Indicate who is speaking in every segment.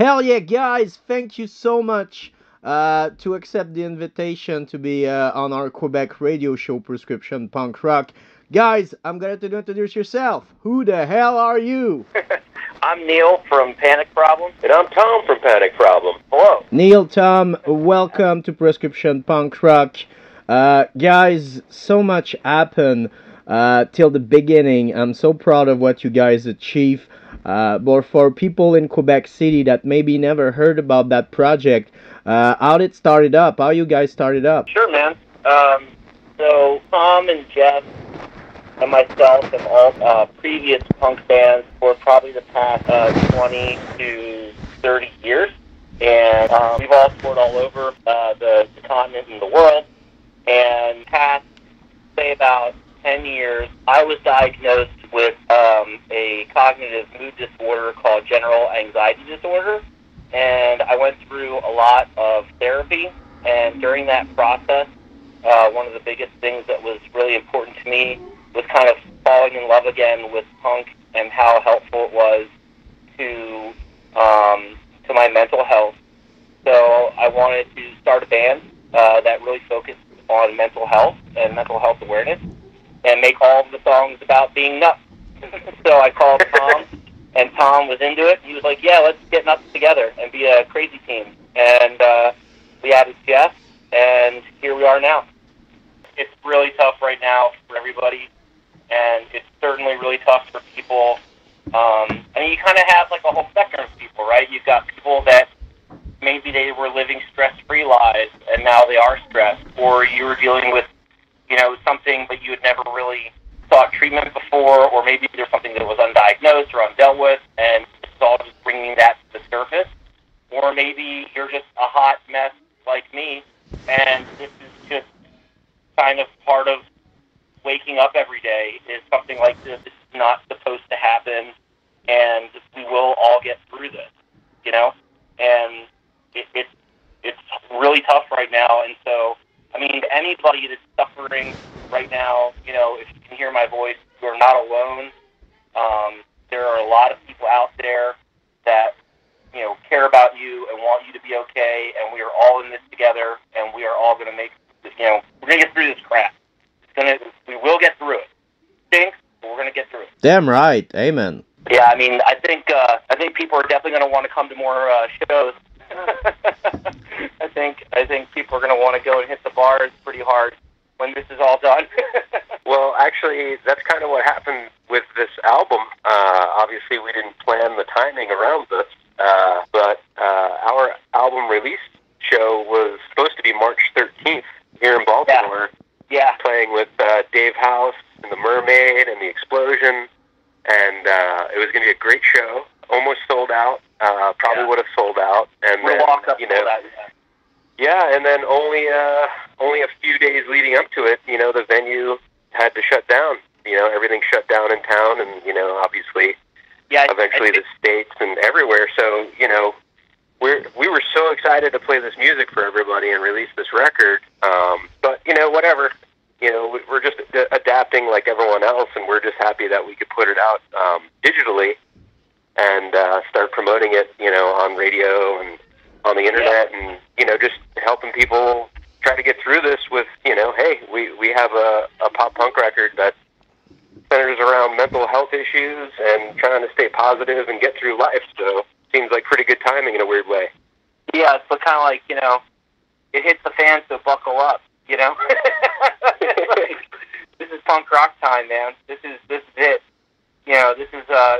Speaker 1: Hell yeah, guys! Thank you so much uh, to accept the invitation to be uh, on our Quebec radio show, Prescription Punk Rock. Guys, I'm gonna to introduce yourself. Who the hell are you?
Speaker 2: I'm Neil from Panic Problem.
Speaker 3: And I'm Tom from Panic Problem.
Speaker 2: Hello.
Speaker 1: Neil, Tom, welcome to Prescription Punk Rock. Uh, guys, so much happened uh, till the beginning. I'm so proud of what you guys achieved. Uh, but for people in Quebec City that maybe never heard about that project, uh, how did it started up? How you guys started up?
Speaker 2: Sure, man. Um, so Tom and Jeff and myself and all uh, previous punk bands for probably the past uh, 20 to 30 years. And um, we've all toured all over uh, the, the continent and the world. And past, say, about 10 years, I was diagnosed with um, a cognitive mood disorder called general anxiety disorder. And I went through a lot of therapy. And during that process, uh, one of the biggest things that was really important to me was kind of falling in love again with punk and how helpful it was to um, to my mental health. So I wanted to start a band uh, that really focused on mental health and mental health awareness, and make all of the songs about being nuts. So I called Tom, and Tom was into it. He was like, "Yeah, let's get nuts together and be a crazy team." And uh, we added Jeff, and here we are now. It's really tough right now for everybody and it's certainly really tough for people. Um, I you kind of have like a whole spectrum of people, right? You've got people that maybe they were living stress-free lives and now they are stressed, or you were dealing with, you know, something that you had never really sought treatment before, or maybe there's something that was undiagnosed or undealt with, and it's all just bringing that to the surface. Or maybe you're just a hot mess like me, and this is just kind of part of waking up every day is something like this. This is not supposed to happen, and we will all get through this, you know. And it, it's it's really tough right now, and so I mean, anybody that's suffering right now, you know, if you can hear my voice, you're not alone. Um, there are a lot of people out there that you know care about you and want you to be okay, and we are all in this together, and we are all going to make you know we're going to get through this crap gonna we will get through it. Stinks, but we're gonna get through it.
Speaker 1: Damn right, amen.
Speaker 2: Yeah, I mean, I think uh, I think people are definitely gonna want to come to more uh, shows. I think I think people are gonna want to go and hit the bars pretty hard when this is all done.
Speaker 3: well, actually, that's kind of what happened with this album. Uh, obviously, we didn't plan the timing around this, uh, but uh, our album release show was supposed to be March 13th here in Baltimore.
Speaker 2: Yeah. Yeah.
Speaker 3: Playing with uh, Dave Hause and the Mermaid and the Explosion, and uh, it was going to be a great show. Almost sold out. Uh, probably
Speaker 2: Yeah.
Speaker 3: would have sold out. And
Speaker 2: We'll
Speaker 3: then,
Speaker 2: walk up
Speaker 3: you know,
Speaker 2: that.
Speaker 3: yeah, and then only uh, only a few days leading up to it, you know, the venue had to shut down. You know, everything shut down in town, and you know, obviously,
Speaker 2: Yeah.
Speaker 3: Eventually
Speaker 2: I
Speaker 3: the states and everywhere. So you know, we're we were so excited to play this music for everybody and release this record. Um, but you know, whatever. You know, we- we're just adapting like everyone else, and we're just happy that we could put it out um, digitally and uh, start promoting it. You know, on radio and on the internet, and you know, just helping people try to get through this with you know, hey, we we have a, a pop punk record that centers around mental health issues and trying to stay positive and get through life. So seems like pretty good timing in a weird way.
Speaker 2: Yeah, it's kind of like you know, it hits the fan, so buckle up. You know, Like, this is punk rock time, man. This is this is it. You know, this is uh,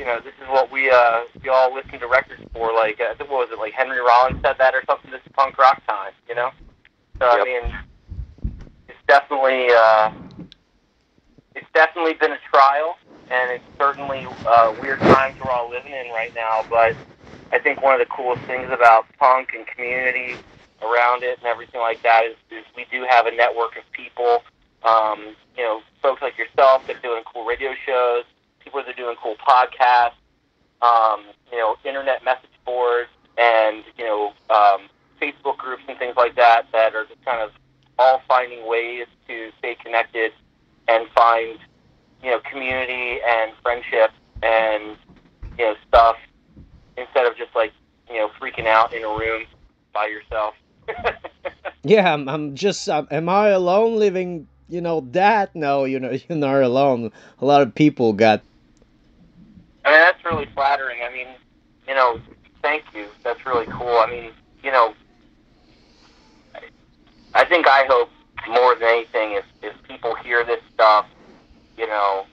Speaker 2: you know, this is what we uh we all listen to records for. Like, uh, what was it? Like Henry Rollins said that or something. This is punk rock time. You know, so I mean, it's definitely uh, it's definitely been a trial, and it's certainly uh, weird times we're all living in right now. But I think one of the coolest things about punk and community around it and everything like that is, is we do have a network of people, um, you know, folks like yourself that are doing cool radio shows, people that are doing cool podcasts, um, you know, internet message boards, and you know, um, Facebook groups and things like that that are just kind of all finding ways to stay connected and find, you know, community and friendship and you know stuff instead of just like you know freaking out in a room by yourself.
Speaker 1: yeah, I'm, I'm just. I'm, am I alone living? You know that? No, you know you're not alone. A lot of people got.
Speaker 2: I mean, that's really flattering. I mean, you know, thank you. That's really cool. I mean, you know, I think I hope more than anything if if people hear this stuff, you know,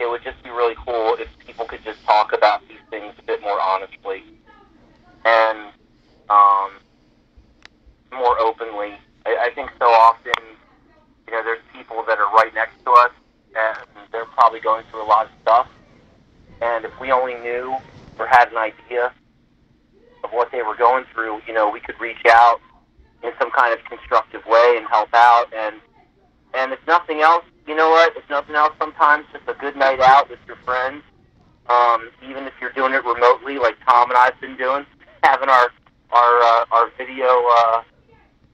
Speaker 2: it would just be really cool if people could just talk about these things a bit more honestly and um, more openly. I, I think so often, you know, there's people that are right next to us and they're probably going through a lot of stuff. And if we only knew or had an idea of what they were going through, you know, we could reach out in some kind of constructive way and help out. And and if nothing else, you know what? If nothing else, sometimes just a good night out with your friends, um, even if you're doing it remotely, like Tom and I've been doing, having our our uh, our video, uh,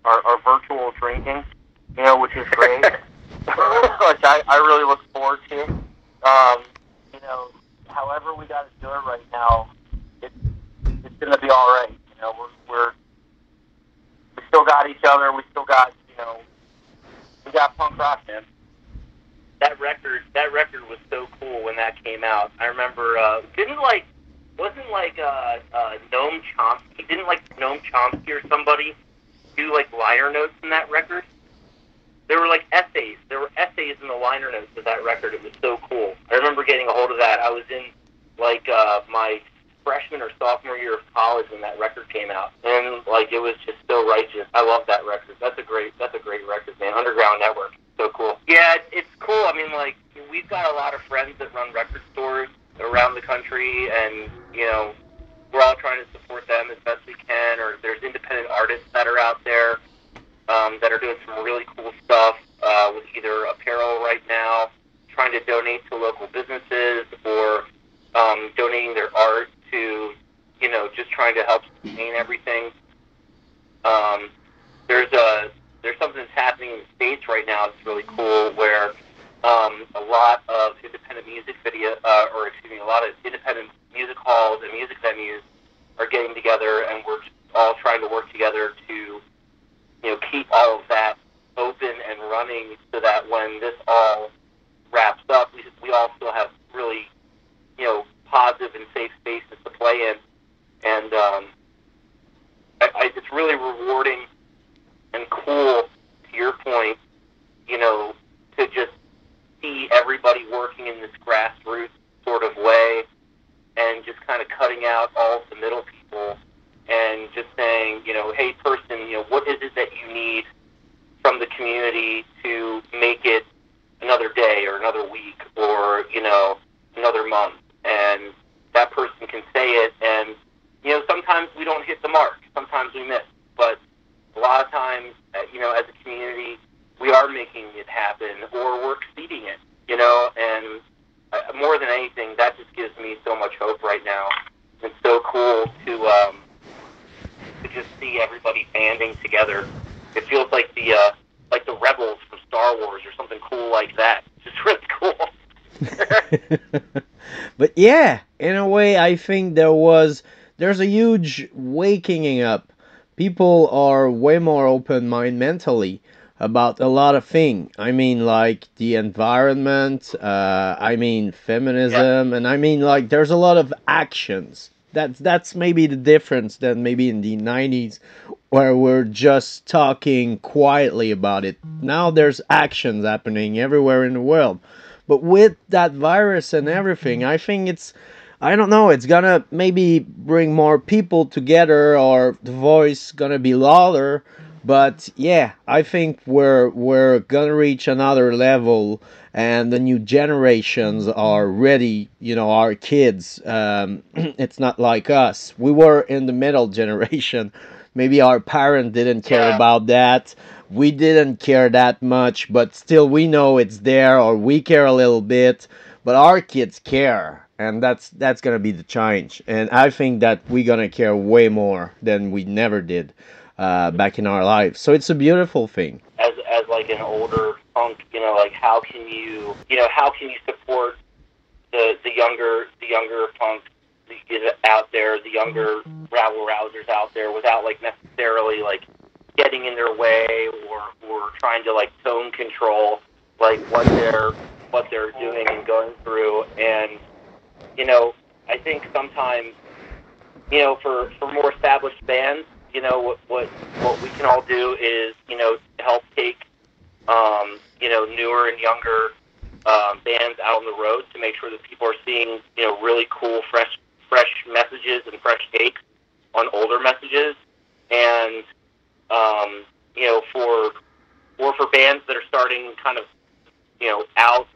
Speaker 2: our, our virtual drinking, you know, which is great, which I, I really look forward to. Um, you know, however we got to do it right now, it, it's going to be all right. You know, we're, we're we still got each other. We still got you know, we got punk rock, man. That record, that record was so cool when that came out. I remember, uh, didn't like wasn't like uh, uh, Noam Chomsky. Didn't like Noam Chomsky or somebody do like liner notes in that record? There were like essays. There were essays in the liner notes of that record. It was so cool. I remember getting a hold of that. I was in like uh, my freshman or sophomore year of college when that record came out, and like it was just so righteous. I love that record. That's a great. That's a great record, man. Underground Network. So cool. Yeah, it's cool. I mean, like we've got a lot of friends that run record stores around the country, and you know, we're all trying to support them as best we can. Or there's independent artists that are out there um, that are doing some really cool stuff uh, with either apparel right now, trying to donate to local businesses, or um, donating their art to, you know, just trying to help sustain everything. Um, there's a there's something that's happening in the states right now that's really cool where um, a lot of independent music video, uh, or excuse me, a lot of independent music halls and music venues are getting together, and we're all trying to work together to, you know, keep all of that open and running, so that when this all wraps up, we we all still have really, you know, positive and safe spaces to play in, and um, I, I, it's really rewarding and cool. To your point, you know, to just see everybody working in this grassroots sort of way and just kind of cutting out all the middle people and just saying, you know, hey, person, you know, what is it that you need from the community to make it another day or another week or, you know, another month? And that person can say it. And, you know, sometimes we don't hit the mark, sometimes we miss. But a lot of times, uh, you know, as a community, making it happen or we're exceeding it, you know, and uh, more than anything, that just gives me so much hope right now. It's so cool to um, to just see everybody banding together. It feels like the uh, like the rebels from Star Wars or something cool like that. It's just really
Speaker 1: cool. but yeah, in a way, I think there was there's a huge waking up. People are way more open mind mentally about a lot of things. I mean, like the environment. Uh, I mean, feminism, yeah. and I mean, like there's a lot of actions. That's that's maybe the difference than maybe in the '90s, where we're just talking quietly about it. Now there's actions happening everywhere in the world. But with that virus and everything, I think it's I don't know, it's gonna maybe bring more people together or the voice gonna be louder but yeah, I think we're we're gonna reach another level, and the new generations are ready. You know, our kids. Um, it's not like us. We were in the middle generation. Maybe our parents didn't care about that. We didn't care that much, but still, we know it's there, or we care a little bit. But our kids care, and that's that's gonna be the change. And I think that we're gonna care way more than we never did uh, back in our lives. So it's a beautiful thing.
Speaker 2: As as like an older punk, you know, like how can you, you know, how can you support the the younger the younger punk is out there, the younger rabble rousers out there, without like necessarily like getting in their way or or trying to like tone control like what they're what they're doing and going through. And you know, I think sometimes you know for for more established bands, you know what what what we can all do is you know help take um, you know newer and younger um, bands out on the road to make sure that people are seeing you know really cool fresh fresh messages and fresh takes on older messages. And um, you know for or for bands that are starting kind of you know out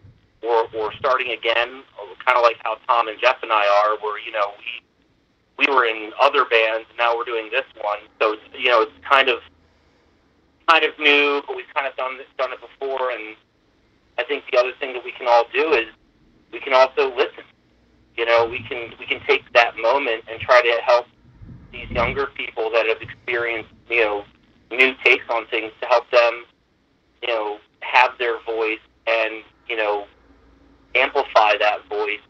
Speaker 2: or or starting again kind of like how Tom and Jeff and I are where you know we we were in other bands and now we're doing this one so you know it's kind of kind of new but we've kind of done this, done it before and I think the other thing that we can all do is we can also listen. You know, we can we can take that moment and try to help these younger people that have experienced you know new takes on things to help them you know have their voice and you know amplify that voice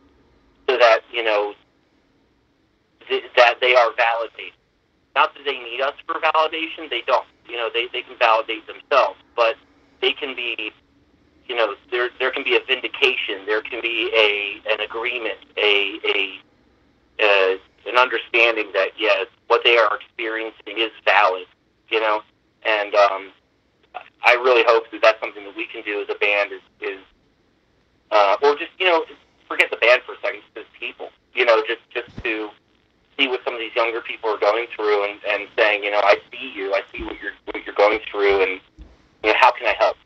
Speaker 2: so that you know th- that they are validated. Not that they need us for validation; they don't. You know, they they can validate themselves, but they can be you know, there there can be a vindication, there can be a an agreement, a a uh, an understanding that yes, what they are experiencing is valid, you know, and um, I really hope that that's something that we can do as a band is is uh, or just you know forget the band for a second, just people, you know, just just to see what some of these younger people are going through and, and saying, you know, I see you, I see what you're what you're going through, and you know, how can I help,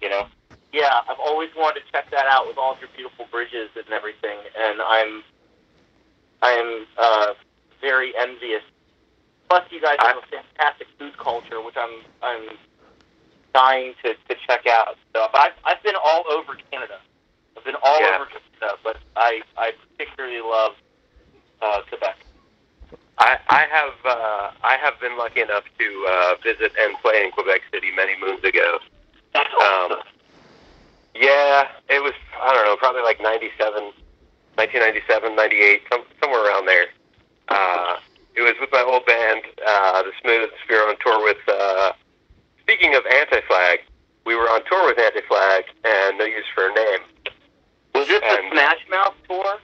Speaker 2: you know yeah, I've always wanted to check that out with all of your beautiful bridges and everything, and I'm I'm uh, very envious. Plus, you guys have a fantastic food culture, which I'm I'm dying to, to check out. So, but I've I've been all over Canada. I've been all yeah. over Canada, but I I particularly love uh, Quebec.
Speaker 3: I, I have uh, I have been lucky enough to uh, visit and play in Quebec City many moons ago.
Speaker 2: Um,
Speaker 3: yeah, it was, I don't know, probably like 97, 1997, 98, some, somewhere around there. Uh, it was with my old band, uh, The Smooths. We were on tour with, uh, speaking of Anti-Flag, we were on tour with Anti-Flag and No Use for a Name.
Speaker 2: Was this and, the Smash Mouth tour?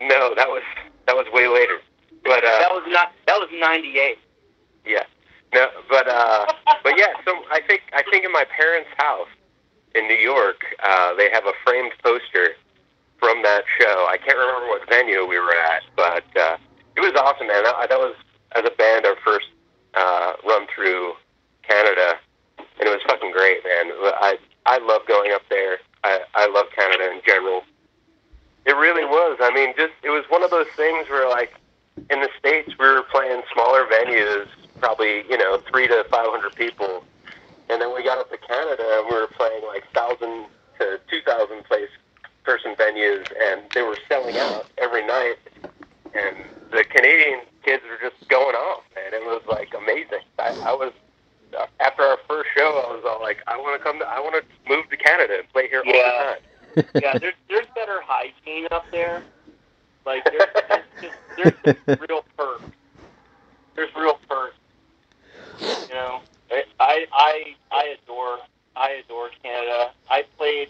Speaker 3: No, that was, that was way later. But, uh,
Speaker 2: that was not, that was 98.
Speaker 3: Yeah. No, but, uh, but yeah, so I think, I think in my parents' house, in New York, uh, they have a framed poster from that show. I can't remember what venue we were at, but uh, it was awesome, man. That, that was as a band our first uh, run through Canada, and it was fucking great, man. I I love going up there. I I love Canada in general. It really was. I mean, just it was one of those things where like in the states we were playing smaller venues, probably you know three to five hundred people and then we got up to Canada and we were playing like thousand to two thousand place person venues, and they were selling out every night. And the Canadian kids were just going off, man. It was like amazing. I, I was after our first show, I was all like, I want to come. To, I want to move to Canada and play here
Speaker 2: yeah.
Speaker 3: all the
Speaker 2: time. yeah, there's there's better hygiene up there. Like there's, there's just there's just real perks. There's real perks. You know. I I I adore I adore Canada. I played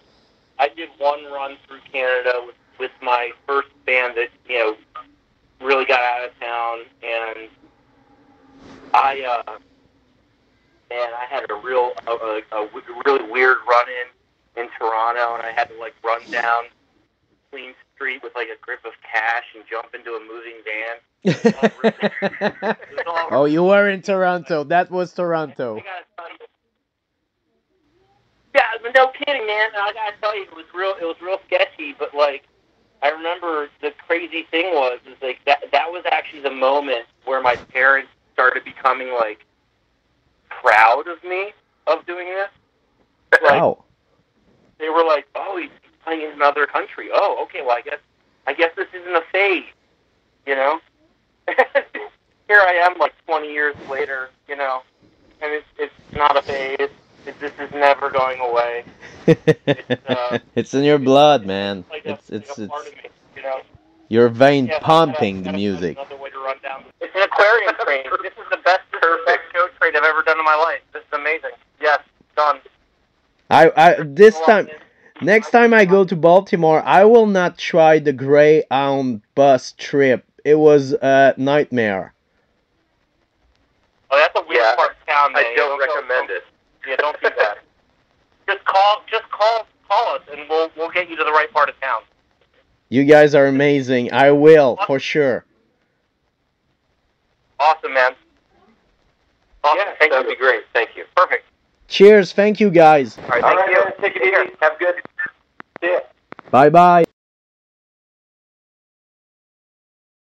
Speaker 2: I did one run through Canada with with my first band that you know really got out of town, and I uh, man I had a real a, a, a really weird run in in Toronto, and I had to like run down Queen Street with like a grip of cash and jump into a moving van.
Speaker 1: Oh, you were in Toronto. That was Toronto.
Speaker 2: Yeah, no kidding, man. I gotta tell you, it was real. It was real sketchy, but like, I remember the crazy thing was is like that. That was actually the moment where my parents started becoming like proud of me of doing this.
Speaker 1: Like, wow.
Speaker 2: They were like, "Oh, he's playing in another country. Oh, okay. Well, I guess I guess this isn't a phase, you know." Here I am, like 20 years later, you know, and it's it's not a phase. It, this is never going away.
Speaker 1: It's, uh, it's in your blood, man.
Speaker 2: Like
Speaker 1: it's
Speaker 2: a,
Speaker 1: it's
Speaker 2: like
Speaker 1: it's.
Speaker 2: Me, you know.
Speaker 1: Your veins
Speaker 2: Yeah,
Speaker 1: pumping the music.
Speaker 2: Way to run down. It's an aquarium train. This is the best, perfect is show trade I've ever done in my life. This is amazing. Yes, done.
Speaker 1: I, I this time next time I go to Baltimore, I will not try the Greyhound bus trip. It was a nightmare.
Speaker 2: Oh, that's a weird
Speaker 3: Yeah,
Speaker 2: part of town.
Speaker 3: I
Speaker 2: man.
Speaker 3: don't
Speaker 2: go-
Speaker 3: recommend it.
Speaker 2: Yeah, don't do that. just call, just call, call us, and we'll we'll get you to the right part of town.
Speaker 1: You guys are amazing. I will for sure.
Speaker 2: Awesome, man. Awesome.
Speaker 3: Yeah,
Speaker 2: Thank
Speaker 3: that'd
Speaker 2: you.
Speaker 3: be great. Thank you.
Speaker 2: Perfect.
Speaker 1: Cheers. Thank you guys.
Speaker 2: All right. Thank
Speaker 3: right,
Speaker 2: you.
Speaker 3: man. Take it easy. Have a good. See ya.
Speaker 1: Bye bye.